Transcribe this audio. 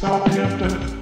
Southampton